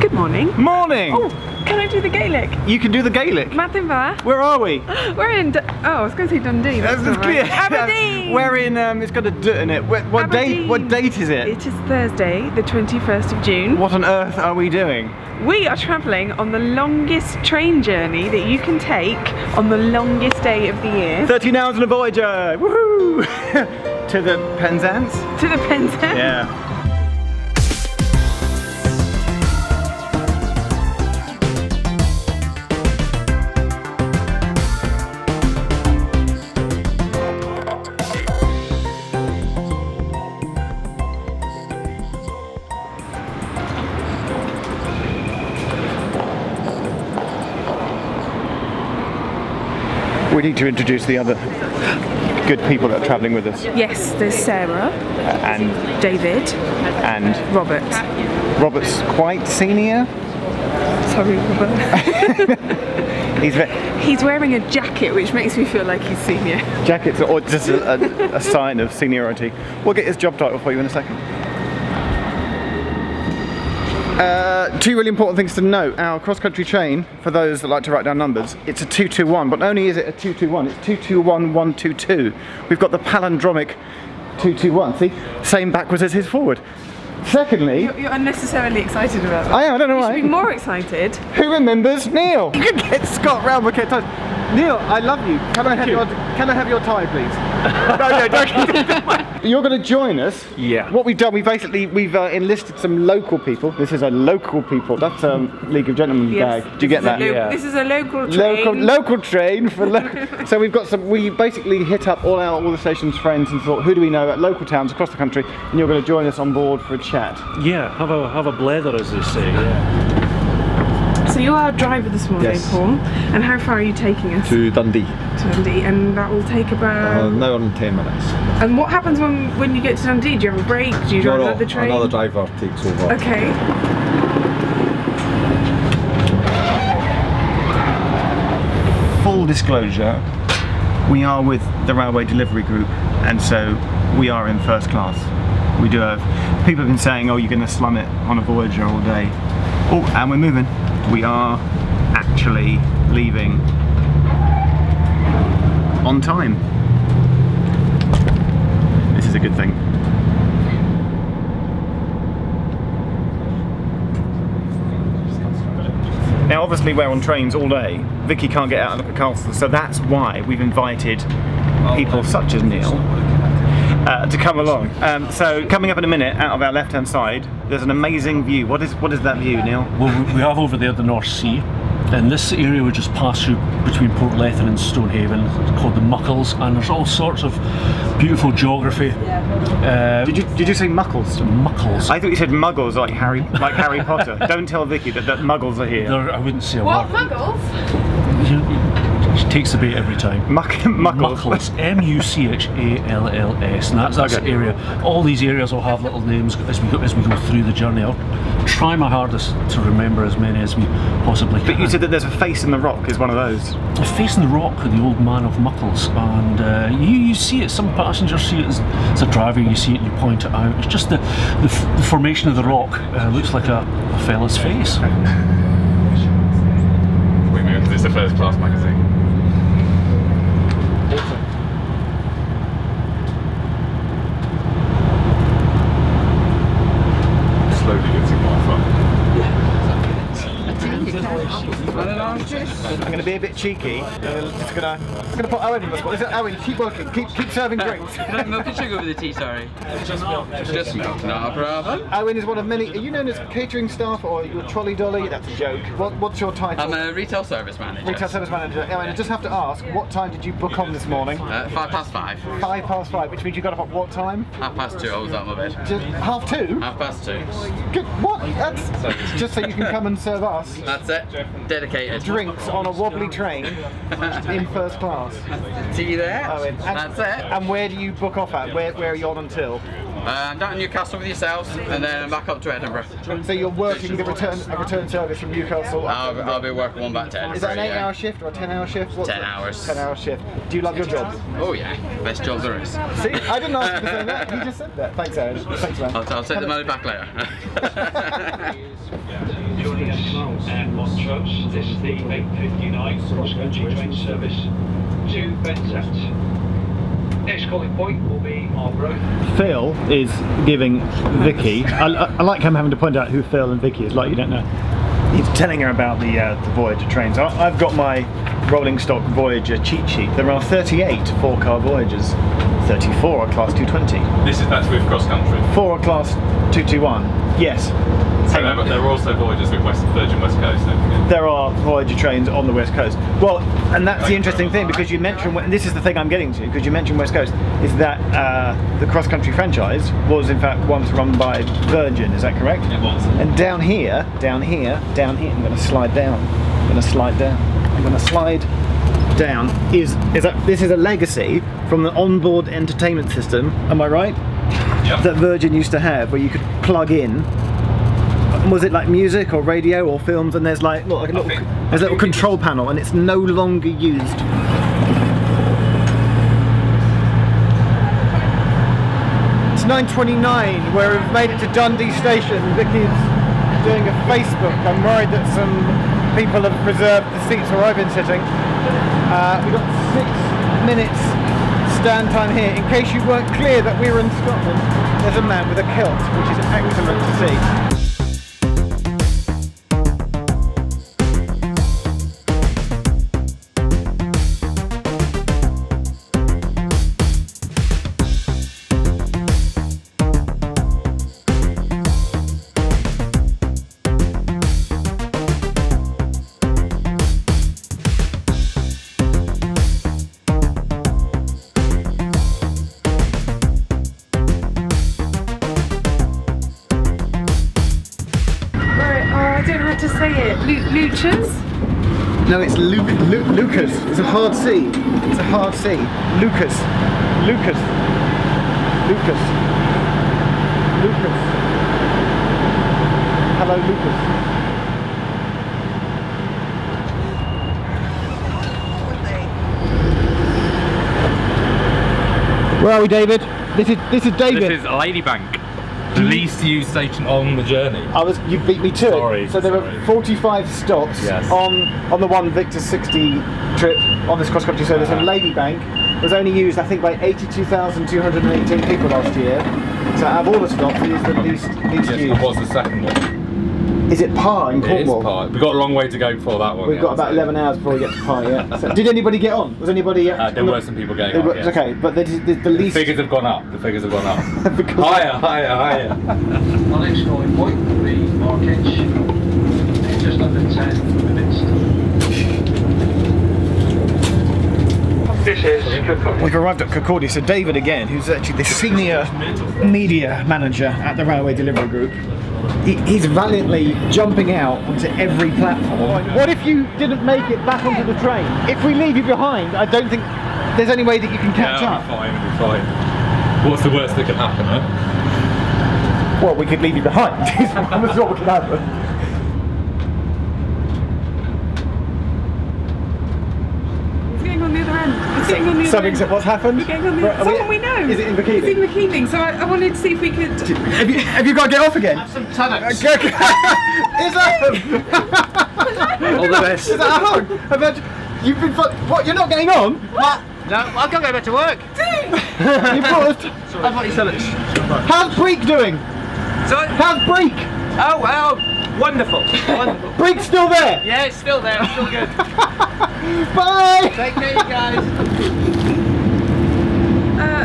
Good morning. Morning! Oh, can I do the Gaelic? You can do the Gaelic. Martin Where are we? We're in. D- oh, I was going to say Dundee. That's not right. Aberdeen. We're in, um, it's got a D in it. What, what date, what date is it? It is Thursday, the 21st of June. What on earth are we doing? We are travelling on the longest train journey that you can take on the longest day of the year 13 hours on a Voyager! Woohoo! to the Penzance? to the Penzance. Yeah. We need to introduce the other good people that are travelling with us. Yes, there's Sarah, uh, And David, and Robert. Robert's quite senior. Sorry, Robert. He's ve- He's wearing a jacket, which makes me feel like he's senior. jackets or just a, a, a sign of seniority. We'll get his job title for you in a second. Uh, two really important things to note. Our cross-country train, for those that like to write down numbers, it's a 221, but not only is it a 221, it's 221122. We've got the palindromic 221, see? Same backwards as his forward. Secondly, You're, you're unnecessarily excited about that. I am, I don't know You why. should be more excited. Who remembers Neil? You can get Scott round the times. Neil, I love you. Can I have your Can I have your tie, please? no, no, don't. You're going to join us. Yeah. What we've done, we basically we've uh, enlisted some local people. This is a local people. That's um, League of Gentlemen Yes. gag. Do you get This is a that? lo- Yeah. This is a local train. Local, local train for lo- so we've got some we basically hit up all our all the station's friends and thought who do we know at local towns across the country and you're going to join us on board for a chat Yeah, have a have a blether as they say. Yeah. So you're our driver this morning, Yes. Paul. And how far are you taking us to Dundee. to Dundee? And that will take about. Uh, an hour and ten minutes. and what happens when when you get to Dundee? Do you have a break? Do you drive No, no, another train? Another driver takes over. Okay. full disclosure, we are with the Railway Delivery Group, and so we are in first class. We do have people have been saying, "Oh, you're going to slum it on a Voyager all day." Oh, and we're moving. We are actually leaving on time. This is a good thing. Now, obviously, we're on trains all day. Vicky can't get out of the castle, so that's why we've invited people such as Neil uh, to come along. Um, so, coming up in a minute, out of our left-hand side, there's an amazing view. What is what is that view, Neil? Well, we have over there the North Sea, and this area we just passed through between Portlethen and Stonehaven, it's called the Muchalls, and there's all sorts of beautiful geography. Uh, Did you did you say Muchalls? Muchalls. I thought you said Muggles, like Harry, like Harry Potter. Don't tell Vicky that, that Muggles are here. There, I wouldn't say a What word. muggles? You- She takes the bait every time. Muck, Muchalls. Muchalls, M-U-C-H-A-L-L-S, and that's that's Okay. the area. All these areas will have little names as we go as we go through the journey. I'll try my hardest to remember as many as we possibly can. But you said that there's a face in the rock is one of those. A face in the rock, the old man of Muchalls, and uh, you, you see it. Some passengers see it as, as a driver. You see it, and you point it out. It's just the the, f- the formation of the rock uh, looks like a, a fella's face. Wait a minute, 'cause it's a first class magazine. Slowly getting more fun. I'm going to be a bit cheeky. Uh, just gonna, just gonna put Owen in the spot. Listen, Owen, keep working. Keep keep serving drinks. Can I have milk and sugar with the tea, sorry? Just milk. Just milk, not a problem. Owen is one of many. Are you known as catering staff or you're trolley dolly? That's a joke. What, what's your title? I'm a retail service manager. Retail service manager. Owen, I just have to ask, what time did you book on this morning? Uh, five past five. Five past five, which means you got up at what time? Half past two, I was out of my bed. Just half two. Half past two. Good. What? That's just so you can come and serve us That's it. Dedicated. drinks on a wobbly train in first class. Tea there. Owen, and, That's it. And where do you book off at? Where, where are you on until? Um, down to Newcastle with yourselves, and then back up to Edinburgh. So you're working the return a return service from Newcastle. I'll, I'll be working one back to Edinburgh. Is that an yeah. eight-hour shift or a ten-hour shift? What's 10 it? hours. Ten-hour shift. Do you love your job? Oh yeah, best job there is. See, I didn't ask you to say that. You just said that. Thanks, Aaron. Thanks, man. I'll, I'll take the money back later. Such, this is the 859 cross-country train service to Penzance. Next calling point will be Marlborough. Phil is giving Vicky. I, I- I like him having to point out who Phil and Vicky is, like you don't know. He's telling her about the uh, the Voyager trains. I, I've got my rolling stock Voyager cheat sheet. There are 38 four-car Voyagers. 34 are class 220. This is that's with cross country. Four are class 221. Yes. So there, there are also Voyagers with West Virgin West Coast. Don't there are Voyager trains on the West Coast. Well, and that's the interesting thing because you mentioned, and this is the thing I'm getting to, because you mentioned West Coast, is that uh, the cross country franchise was in fact once run by Virgin, is that correct? It was. And down here, down here, down here, I'm going to slide down. I'm going to slide down. I'm going to slide down. Is is that this is a legacy from the onboard entertainment system? Am I right? Yep. That Virgin used to have, where you could plug in. Was it like music or radio or films? And there's like, look, like a little, think- there's a little control panel, and it's no longer used. It's 9:29. Where we've made it to Dundee Station. Vicky's doing a Facebook. I'm worried that some people have reserved the seats where I've been sitting. Uh, we've got six minutes stand time here. In case you weren't clear that we were in Scotland, there's a man with a kilt, which is excellent to see. Leuchars? No, it's Luke, Lu- Leuchars. It's a hard C. It's a hard C. Leuchars. Leuchars. Leuchars. Leuchars. Hello, Leuchars. Where are we, David? This is this is David. This is Ladybank, the least used station on the journey. I was you beat me to it. Sorry, So there were 45 stops Yes. on on the one Victor 60 trip on this cross country service, and Ladybank was only used I think by 82,218 people last year. So out of all the stops, it is the least least Yes, used. it was the second one. Is it Par in It is Cornwall? We've got a long way to go before that one. We've yeah, got about 11 hours before we get to Par. Yeah. So, did anybody get on? Was anybody? Uh, there were some people getting It on. was- yes. Okay, but the, the, the The figures have gone up. The figures have gone up. higher, higher, higher. Our next calling point will be Markinch. In just under 10 minutes. This is We've arrived at Kirkcaldy. So David again, who's actually the senior media manager at the Railway Delivery Group, he, he's valiantly jumping out onto every platform. What if you didn't make it back onto the train? If we leave you behind, I don't think there's any way that you can catch yeah, up. fine. It'll be fine. What's the worst that can happen, huh? Well, we could leave you behind. That's what could happen. He's getting on the other end. Getting on the other Something's end. what's happened? He's getting on the Right, Someone we know. Is it in It's Bikini? in McKealing, so I, I wanted to see if we could. Have you, have you got to get off again? Some Tunnock's. Is that All the best. Is that home? Have had- You've been what? You're not getting on? What? No, I've got to go back to work. You paused. I thought you said it. How's Breich doing? So, How's Breich? oh well, wonderful, wonderful. Still there. Yeah, it's still there, it's still good. Bye. Take care, you guys.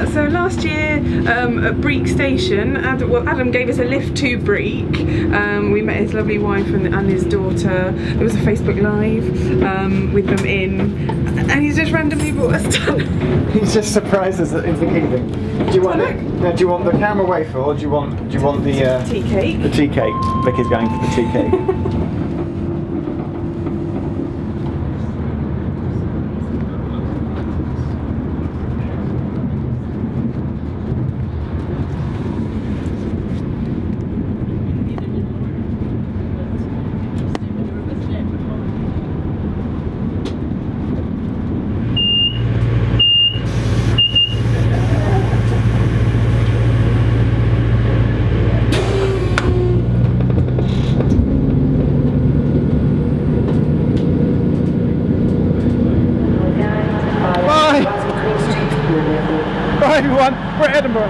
Uh, so last year um, at Breich Station, Adam, well, Adam gave us a lift to Breich. Um, we met his lovely wife and, and his daughter. There was a Facebook Live um, with them in, and he's just randomly brought us down. He's just surprised us in Bikini. Do you want it? Now, do you want the caramel wafer or do you want do you want the uh, Tea cake. the tea cake? Vicky's going for the tea cake.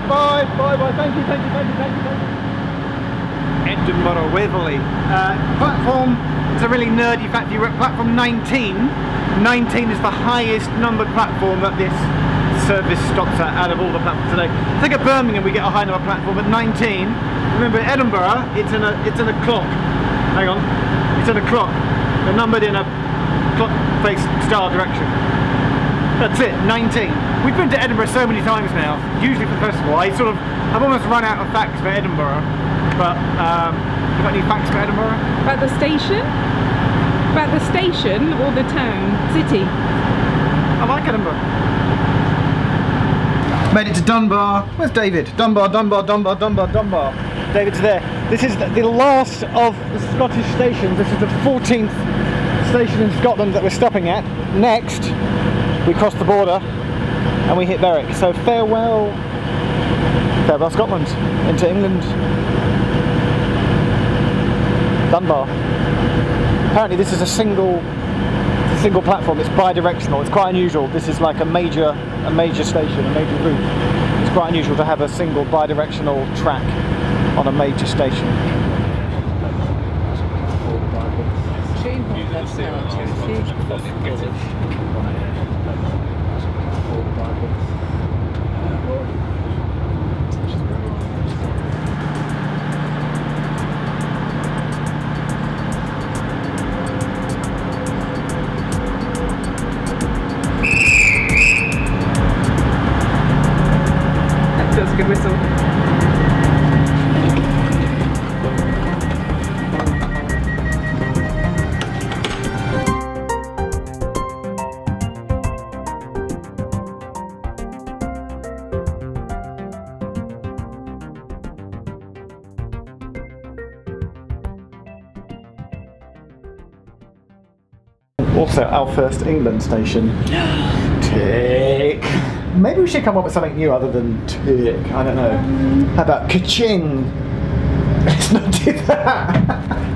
Bye, bye, bye. Thank you, thank you, thank you, thank you, thank you. Edinburgh Waverley. Uh, platform it's a really nerdy fact. You're at platform 19. 19 is the highest numbered platform that this service stops at out of all the platforms today. I think at Birmingham we get a high number platform, but 19. Remember Edinburgh, it's in a it's in a clock. Hang on, it's in a clock. They're numbered in a clock face star direction. That's it, 19. We've been to Edinburgh so many times now, usually for the festival. I sort of, I've almost run out of facts for Edinburgh, but um, you got any facts for Edinburgh? About the station? About the station or the town? City? I like Edinburgh. Made it to Dunbar. Where's David? Dunbar, Dunbar, Dunbar, Dunbar, Dunbar. David's there. This is the, the last of the Scottish stations. This is the 14th station in Scotland that we're stopping at. Next, we cross the border and we hit Berwick. So farewell, farewell Scotland, into England. Dunbar. Apparently this is a single a single platform. It's bi-directional. It's quite unusual. This is like a major, a major station, a major route. It's quite unusual to have a single bi-directional track on a major station. Also, our first England station. Tick. Maybe we should come up with something new other than tick. I don't know. How about ka-ching? Let's not do that.